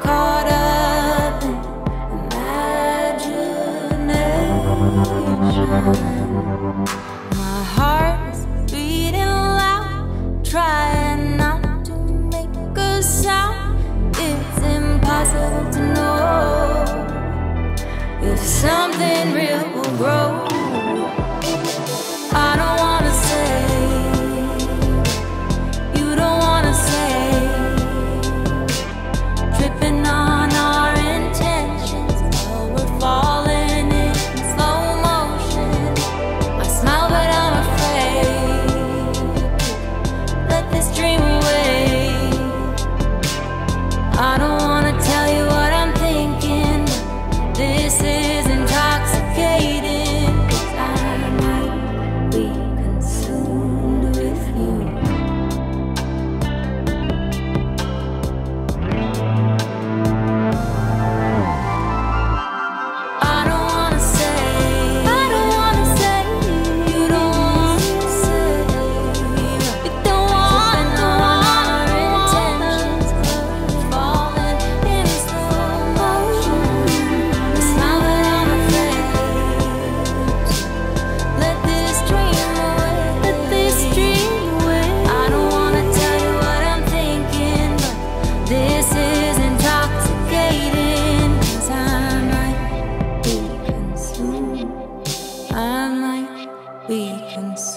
caught up in imagination. My heart is beating loud, trying not to make a sound. It's impossible to know if something real will grow. silence.